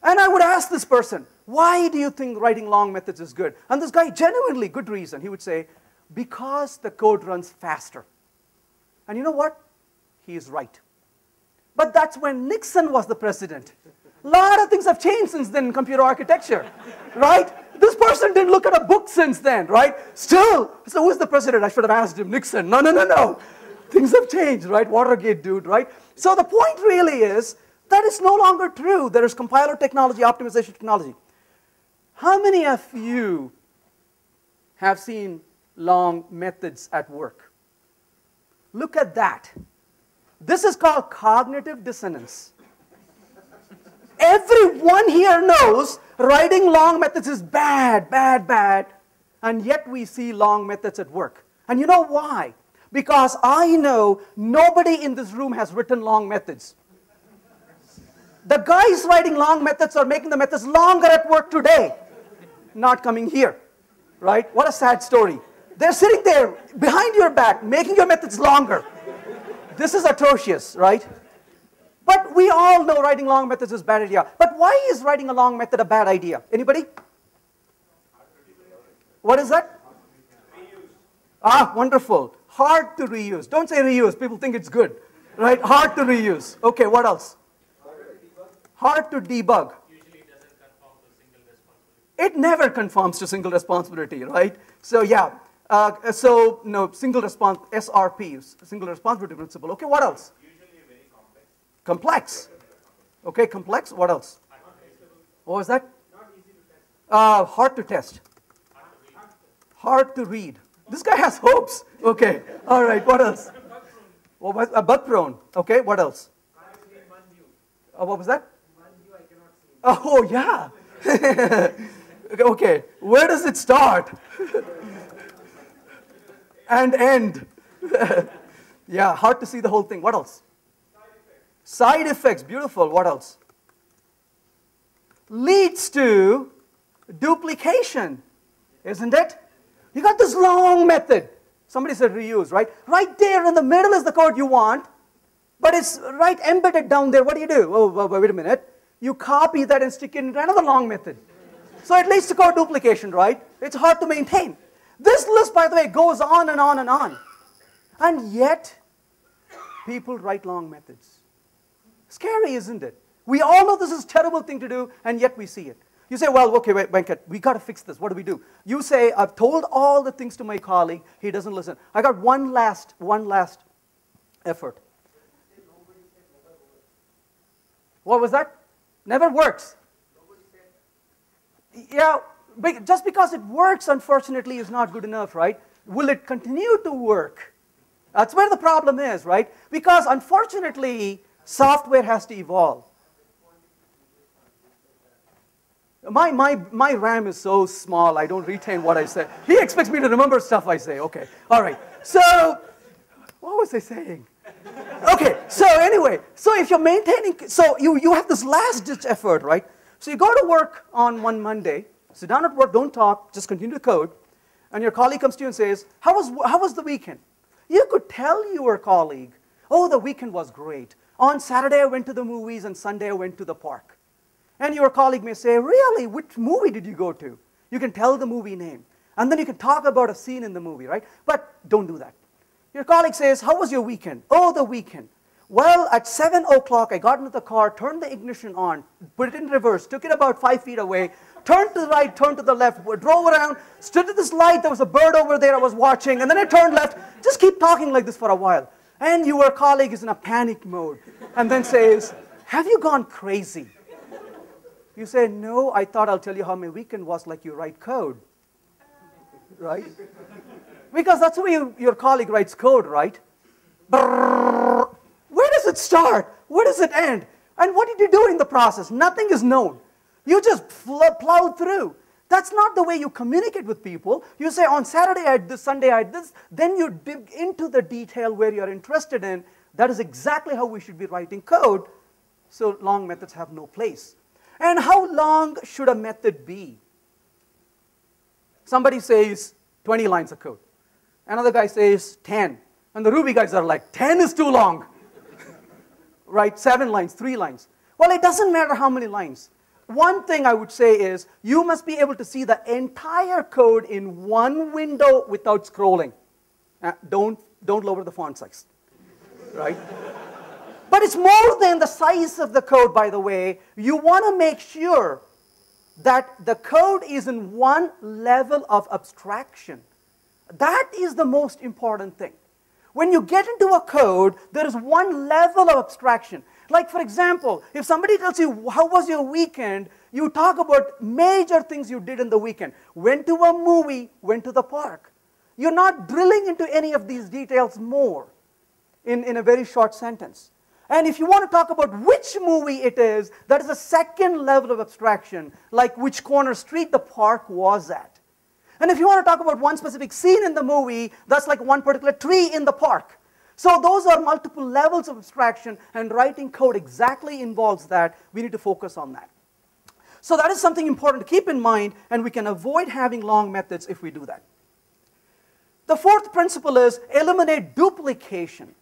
And I would ask this person, why do you think writing long methods is good? And this guy, genuinely good reason, he would say, because the code runs faster. And you know what? He is right. But that's when Nixon was the president. A lot of things have changed since then in computer architecture, right? This person didn't look at a book since then, right? Still, so who's the president? I should have asked him, Nixon. No, no, no, no. Things have changed, right? Watergate, dude, right? So the point really is that is no longer true. There is compiler technology, optimization technology. How many of you have seen long methods at work? Look at that. This is called cognitive dissonance. Everyone here knows writing long methods is bad, bad, bad, and yet we see long methods at work. And you know why? Because I know nobody in this room has written long methods. The guys writing long methods are making the methods longer at work today, not coming here. Right? What a sad story. They're sitting there behind your back, making your methods longer. This is atrocious, right? But we all know writing long methods is a bad idea. But why is writing a long method a bad idea? Anybody? What is that? Ah, wonderful. Hard to reuse. Don't say reuse. People think it's good. Right? Hard to reuse. Okay, what else? Hard to debug. It never conforms to single responsibility, right? So yeah. Uh, so no, single response, SRP, single responsibility principle. Okay, what else? Complex. Okay, complex. What else? What was that? Uh, hard to test. Hard to read. This guy has hopes. Okay. All right. What else? What was uh, bug prone? Okay. What else? Uh, what was that? Oh yeah. okay. Where does it start? and end. yeah. Hard to see the whole thing. What else? Side effects, beautiful. What else? Leads to duplication, isn't it? You got this long method. Somebody said reuse, right? Right there in the middle is the code you want, but it's right embedded down there. What do you do? Oh, wait a minute. You copy that and stick it into another long method. So it leads to code duplication, right? It's hard to maintain. This list, by the way, goes on and on and on. And yet, people write long methods. Scary, isn't it? We all know this is a terrible thing to do, and yet we see it. You say, well, okay, wait, Venkat, we got to fix this. What do we do? You say, I've told all the things to my colleague. He doesn't listen. I got one last, one last effort. What was that? Never works. Yeah, just because it works, unfortunately, is not good enough, right? Will it continue to work? That's where the problem is, right? Because unfortunately, Software has to evolve. My, my, my RAM is so small, I don't retain what I say. He expects me to remember stuff I say. Okay, all right. So, what was I saying? Okay, so anyway, so if you're maintaining, so you, you have this last ditch effort, right? So you go to work on one Monday, sit down at work, don't talk, just continue to code, and your colleague comes to you and says, how was, how was the weekend? You could tell your colleague, oh, the weekend was great. On Saturday, I went to the movies, and Sunday, I went to the park. And your colleague may say, Really? Which movie did you go to? You can tell the movie name. And then you can talk about a scene in the movie, right? But don't do that. Your colleague says, How was your weekend? Oh, the weekend. Well, at 7 o'clock, I got into the car, turned the ignition on, put it in reverse, took it about five feet away, turned to the right, turned to the left, drove around, stood at this light, there was a bird over there I was watching, and then I turned left. Just keep talking like this for a while and your colleague is in a panic mode and then says, Have you gone crazy? You say, No, I thought I'll tell you how my weekend was like you write code. Right? Because that's the way you, your colleague writes code, right? Brrr. Where does it start? Where does it end? And what did you do in the process? Nothing is known. You just plow through. That's not the way you communicate with people. You say, on Saturday I had this, Sunday I had this. Then you dig into the detail where you're interested in. That is exactly how we should be writing code. So long methods have no place. And how long should a method be? Somebody says 20 lines of code. Another guy says 10. And the Ruby guys are like, 10 is too long. right? Seven lines, three lines. Well, it doesn't matter how many lines. One thing I would say is you must be able to see the entire code in one window without scrolling. Uh, don't, don't lower the font size, right? But it's more than the size of the code, by the way. You want to make sure that the code is in one level of abstraction. That is the most important thing. When you get into a code, there is one level of abstraction. Like, for example, if somebody tells you, How was your weekend? you talk about major things you did in the weekend. Went to a movie, went to the park. You're not drilling into any of these details more in, in a very short sentence. And if you want to talk about which movie it is, that is a second level of abstraction, like which corner street the park was at. And if you want to talk about one specific scene in the movie, that's like one particular tree in the park. So those are multiple levels of abstraction, and writing code exactly involves that. We need to focus on that. So that is something important to keep in mind, and we can avoid having long methods if we do that. The fourth principle is eliminate duplication,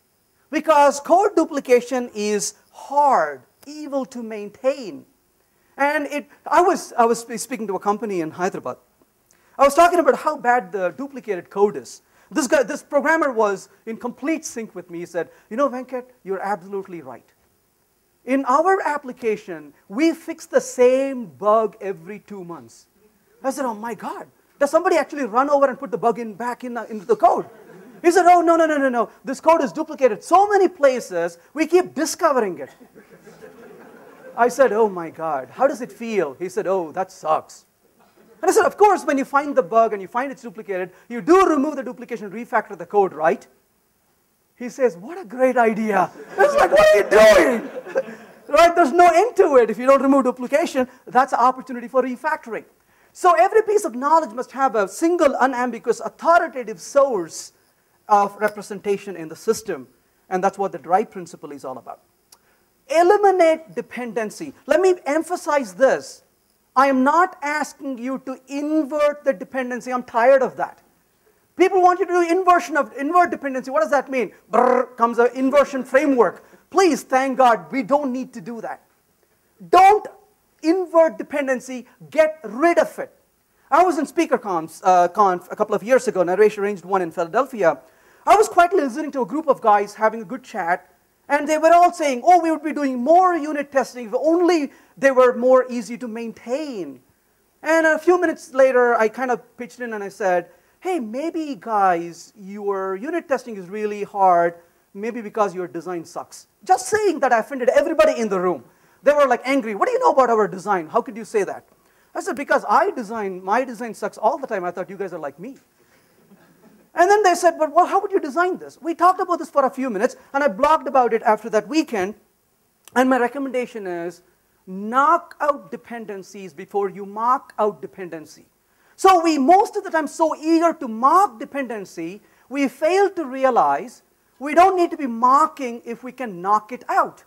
because code duplication is hard, evil to maintain. And it, I, was, I was speaking to a company in Hyderabad. I was talking about how bad the duplicated code is. This, guy, this programmer was in complete sync with me. He said, You know, Venkat, you're absolutely right. In our application, we fix the same bug every two months. I said, Oh my God, does somebody actually run over and put the bug in back in the, into the code? He said, Oh, no, no, no, no, no. This code is duplicated so many places, we keep discovering it. I said, Oh my God, how does it feel? He said, Oh, that sucks. And I said, of course, when you find the bug and you find it's duplicated, you do remove the duplication, refactor the code, right? He says, what a great idea. It's like, what are you doing? right? There's no end to it. If you don't remove duplication, that's an opportunity for refactoring. So every piece of knowledge must have a single, unambiguous, authoritative source of representation in the system. And that's what the DRY principle is all about. Eliminate dependency. Let me emphasize this. I am not asking you to invert the dependency. I'm tired of that. People want you to do inversion of invert dependency. What does that mean? Brrr, comes an inversion framework. Please, thank God, we don't need to do that. Don't invert dependency. Get rid of it. I was in SpeakerConf uh, conf a couple of years ago, Narration arranged one in Philadelphia. I was quietly listening to a group of guys having a good chat, and they were all saying, oh, we would be doing more unit testing if only they were more easy to maintain. And a few minutes later, I kind of pitched in and I said, hey, maybe guys, your unit testing is really hard, maybe because your design sucks. Just saying that I offended everybody in the room. They were like angry. What do you know about our design? How could you say that? I said, because I design, my design sucks all the time. I thought you guys are like me. And then they said, but well, how would you design this? We talked about this for a few minutes, and I blogged about it after that weekend. And my recommendation is knock out dependencies before you mock out dependency. So we most of the time so eager to mock dependency, we fail to realize we don't need to be mocking if we can knock it out.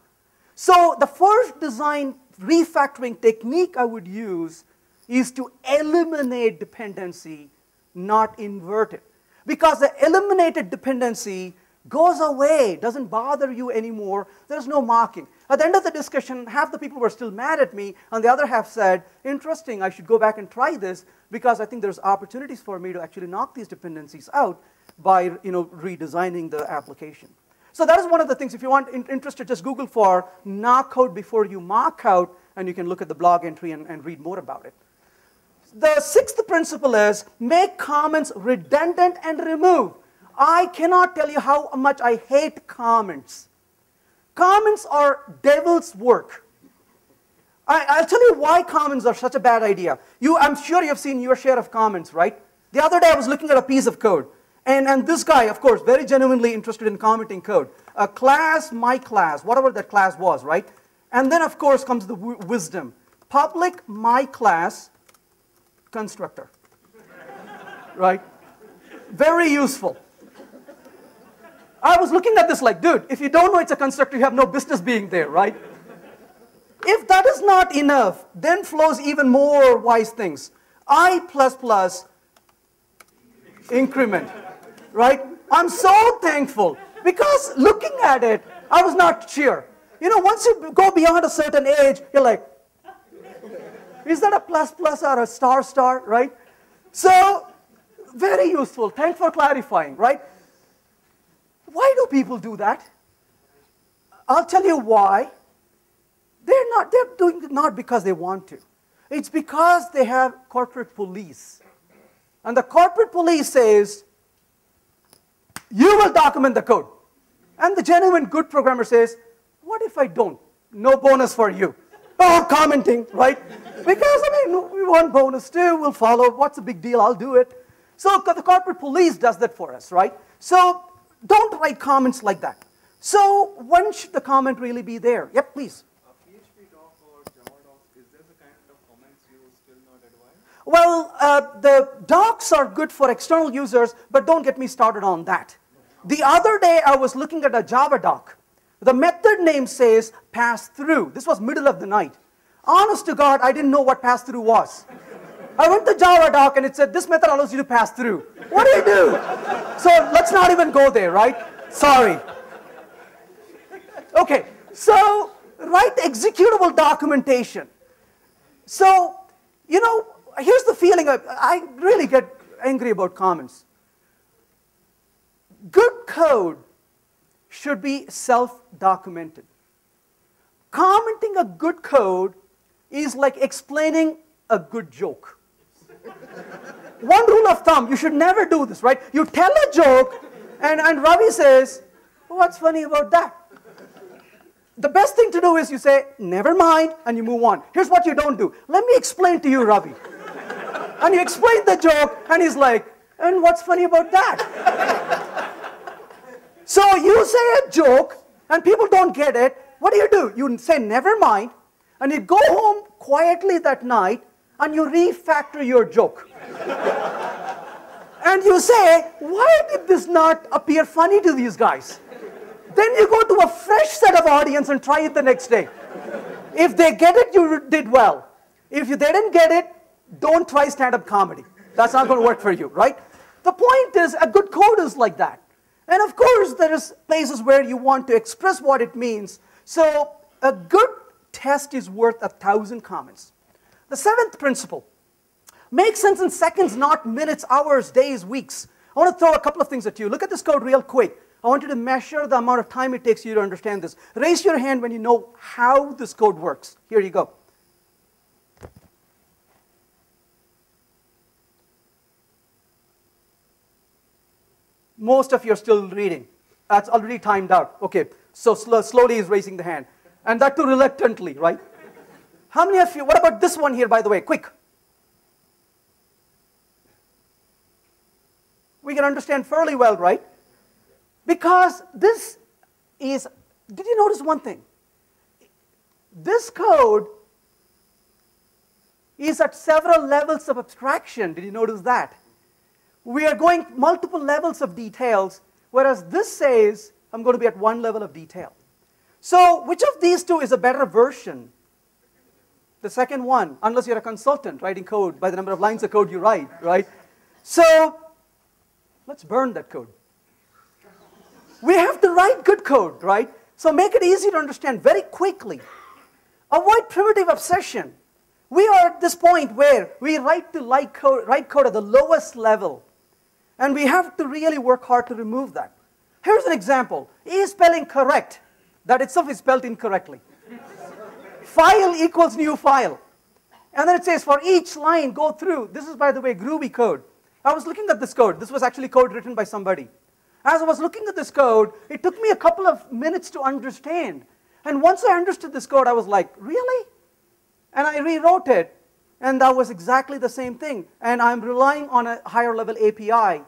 So the first design refactoring technique I would use is to eliminate dependency, not invert it. Because the eliminated dependency goes away, doesn't bother you anymore. There's no mocking. At the end of the discussion, half the people were still mad at me, and the other half said, interesting, I should go back and try this because I think there's opportunities for me to actually knock these dependencies out by you know, redesigning the application. So that is one of the things, if you want in, interested, just Google for knock out before you mock out, and you can look at the blog entry and, and read more about it. The sixth principle is make comments redundant and remove. I cannot tell you how much I hate comments. Comments are devil's work. I, will tell you why comments are such a bad idea. You, I'm sure you've seen your share of comments, right? The other day I was looking at a piece of code. And, and this guy, of course, very genuinely interested in commenting code. A class, my class, whatever that class was, right? And then, of course, comes the wisdom. Public, my class, constructor. right? Very useful. I was looking at this like, dude, if you don't know it's a constructor, you have no business being there, right? If that is not enough, then flows even more wise things. I plus plus increment, right? I'm so thankful because looking at it, I was not sure. You know, once you go beyond a certain age, you're like, is that a plus plus or a star star, right? So, very useful. Thanks for clarifying, right? Why do people do that? I'll tell you why. They're not, they're doing it not because they want to. It's because they have corporate police. And the corporate police says, you will document the code. And the genuine good programmer says, what if I don't? No bonus for you. Oh, commenting, right? Because, I mean, we want bonus too, we'll follow. What's the big deal? I'll do it. So the corporate police does that for us, right? So don't write comments like that. So when should the comment really be there? Yep, please. PHP doc or Java docs, is there the kind of comments you still not advise? Well, uh, the docs are good for external users, but don't get me started on that. The other day, I was looking at a Java doc. The method name says pass through. This was middle of the night. Honest to God, I didn't know what pass through was. I went to Java doc and it said this method allows you to pass through. What do you do? So let's not even go there, right? Sorry. Okay, so write executable documentation. So, you know, here's the feeling I, I really get angry about comments. Good code should be self documented. Commenting a good code is like explaining a good joke. One rule of thumb you should never do this, right? You tell a joke, and, and Ravi says, What's funny about that? The best thing to do is you say, Never mind, and you move on. Here's what you don't do. Let me explain to you, Ravi. and you explain the joke, and he's like, And what's funny about that? So you say a joke and people don't get it. What do you do? You say, never mind, and you go home quietly that night and you refactor your joke. and you say, why did this not appear funny to these guys? Then you go to a fresh set of audience and try it the next day. If they get it, you did well. If they didn't get it, don't try stand up comedy. That's not going to work for you, right? The point is, a good code is like that. And of course, there is places where you want to express what it means. So a good test is worth a thousand comments. The seventh principle, make sense in seconds, not minutes, hours, days, weeks. I want to throw a couple of things at you. Look at this code real quick. I want you to measure the amount of time it takes you to understand this. Raise your hand when you know how this code works. Here you go. Most of you are still reading. That's already timed out. Okay, so sl slowly is raising the hand. And that too reluctantly, right? How many of you, what about this one here, by the way? Quick. We can understand fairly well, right? Because this is, did you notice one thing? This code is at several levels of abstraction. Did you notice that? We are going multiple levels of details, whereas this says I'm going to be at one level of detail. So which of these two is a better version? The second one, unless you're a consultant writing code by the number of lines of code you write, right? So let's burn that code. We have to write good code, right? So make it easy to understand very quickly. Avoid primitive obsession. We are at this point where we write to like code, write code at the lowest level. And we have to really work hard to remove that. Here's an example. Is spelling correct? That itself is spelled incorrectly. file equals new file. And then it says for each line, go through. This is, by the way, Groovy code. I was looking at this code. This was actually code written by somebody. As I was looking at this code, it took me a couple of minutes to understand. And once I understood this code, I was like, really? And I rewrote it, and that was exactly the same thing. And I'm relying on a higher level API,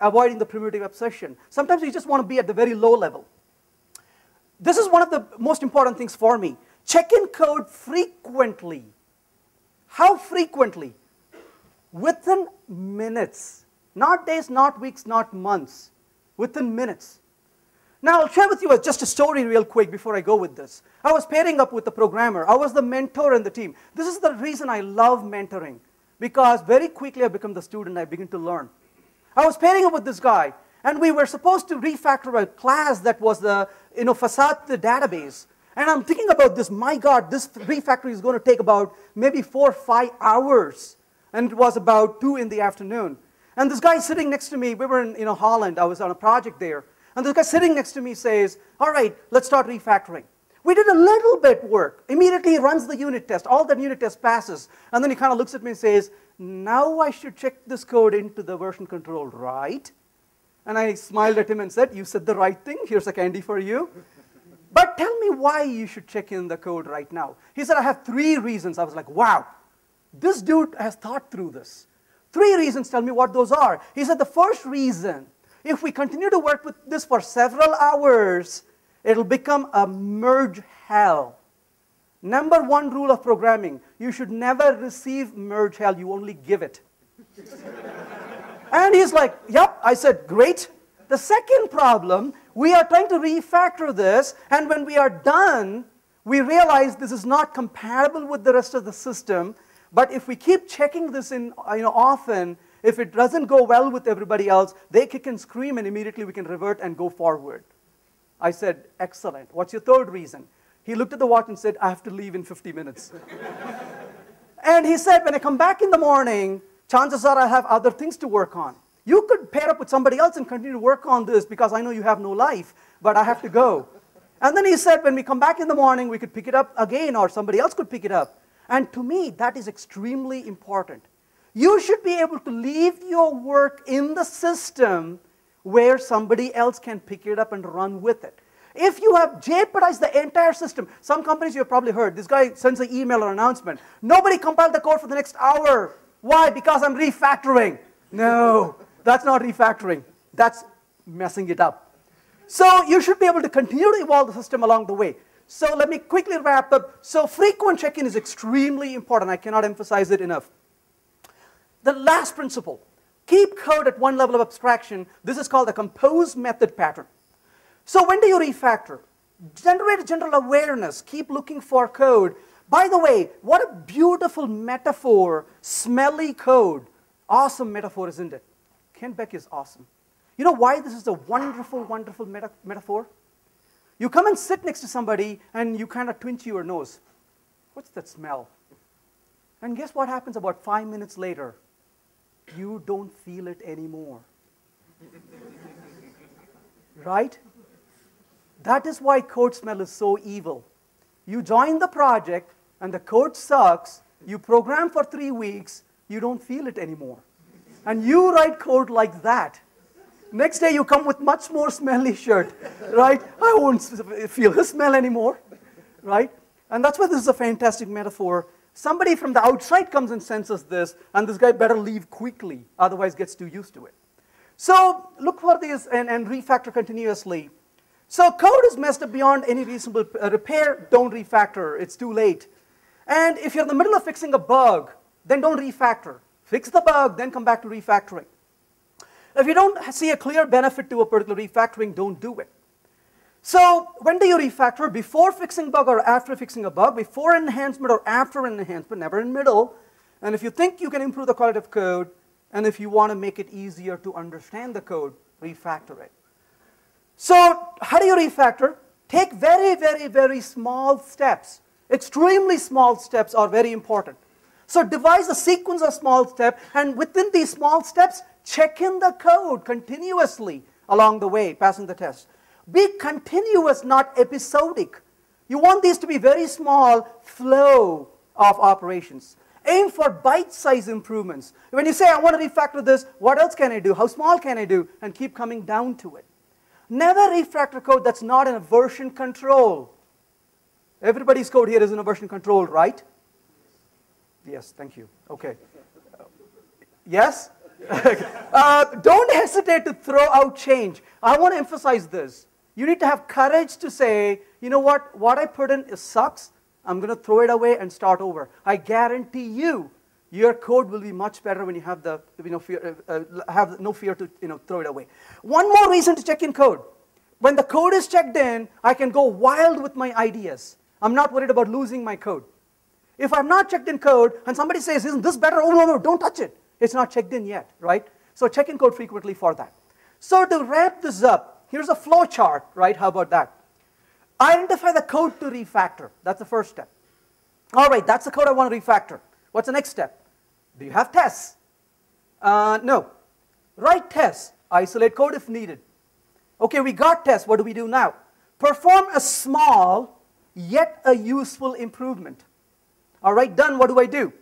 avoiding the primitive obsession. Sometimes you just want to be at the very low level. This is one of the most important things for me. Check in code frequently. How frequently? Within minutes. Not days, not weeks, not months. Within minutes. Now, I'll share with you just a story real quick before I go with this. I was pairing up with the programmer. I was the mentor in the team. This is the reason I love mentoring, because very quickly I become the student, I begin to learn. I was pairing up with this guy, and we were supposed to refactor a class that was the you know, facade the database. And I'm thinking about this, my God, this refactoring is going to take about maybe four or five hours. And it was about two in the afternoon. And this guy sitting next to me, we were in you know, Holland, I was on a project there. And the guy sitting next to me says, all right, let's start refactoring. We did a little bit work. Immediately he runs the unit test. All that unit test passes. And then he kind of looks at me and says, now I should check this code into the version control, right? And I smiled at him and said, you said the right thing. Here's a candy for you. But tell me why you should check in the code right now. He said, I have three reasons. I was like, wow, this dude has thought through this. Three reasons, tell me what those are. He said, the first reason, if we continue to work with this for several hours, it'll become a merge hell. Number one rule of programming you should never receive merge hell, you only give it. and he's like, Yep. I said, Great. The second problem we are trying to refactor this, and when we are done, we realize this is not compatible with the rest of the system. But if we keep checking this in you know, often, if it doesn't go well with everybody else, they kick and scream, and immediately we can revert and go forward. I said, Excellent. What's your third reason? He looked at the watch and said, I have to leave in 50 minutes. and he said, When I come back in the morning, chances are I have other things to work on. You could pair up with somebody else and continue to work on this because I know you have no life, but I have to go. And then he said, when we come back in the morning, we could pick it up again, or somebody else could pick it up. And to me, that is extremely important. You should be able to leave your work in the system where somebody else can pick it up and run with it. If you have jeopardized the entire system, some companies you have probably heard, this guy sends an email or announcement. Nobody compiled the code for the next hour. Why? Because I'm refactoring. No. That's not refactoring. That's messing it up. So you should be able to continue to evolve the system along the way. So let me quickly wrap up. So frequent check-in is extremely important. I cannot emphasize it enough. The last principle, keep code at one level of abstraction. This is called the compose method pattern. So when do you refactor? Generate general awareness. Keep looking for code. By the way, what a beautiful metaphor, smelly code. Awesome metaphor, isn't it? Kent Beck is awesome. You know why this is a wonderful, wonderful meta metaphor? You come and sit next to somebody and you kind of twinge your nose. What's that smell? And guess what happens about five minutes later? You don't feel it anymore. right? That is why code smell is so evil. You join the project and the code sucks, you program for three weeks, you don't feel it anymore and you write code like that. Next day you come with much more smelly shirt, right? I won't feel the smell anymore, right? And that's why this is a fantastic metaphor. Somebody from the outside comes and senses this, and this guy better leave quickly, otherwise gets too used to it. So look for these and, and refactor continuously. So code is messed up beyond any reasonable uh, repair, don't refactor, it's too late. And if you're in the middle of fixing a bug, then don't refactor. Fix the bug, then come back to refactoring. If you don't see a clear benefit to a particular refactoring, don't do it. So when do you refactor? Before fixing bug or after fixing a bug? Before enhancement or after an enhancement, never in middle. And if you think you can improve the quality of code, and if you want to make it easier to understand the code, refactor it. So how do you refactor? Take very, very, very small steps. Extremely small steps are very important. So devise a sequence of small steps, and within these small steps, check in the code continuously along the way, passing the test. Be continuous, not episodic. You want these to be very small flow of operations. Aim for bite-sized improvements. When you say, I want to refactor this, what else can I do? How small can I do? And keep coming down to it. Never refactor code that's not in a version control. Everybody's code here is in a version control, right? Yes, thank you. Okay. Yes? uh, don't hesitate to throw out change. I want to emphasize this. You need to have courage to say, you know what, what I put in sucks. I'm going to throw it away and start over. I guarantee you, your code will be much better when you have the you know fear, uh, uh, have no fear to you know throw it away. One more reason to check in code. When the code is checked in, I can go wild with my ideas. I'm not worried about losing my code. If I'm not checked in code and somebody says, isn't this better? Oh, no, no, don't touch it. It's not checked in yet, right? So check in code frequently for that. So to wrap this up, here's a flow chart, right? How about that? Identify the code to refactor. That's the first step. All right, that's the code I want to refactor. What's the next step? Do you have tests? Uh, no. Write tests. Isolate code if needed. Okay, we got tests. What do we do now? Perform a small yet a useful improvement. All right, done, what do I do?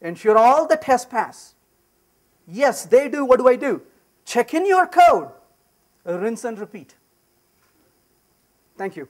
Ensure all the tests pass. Yes, they do, what do I do? Check in your code, rinse and repeat. Thank you.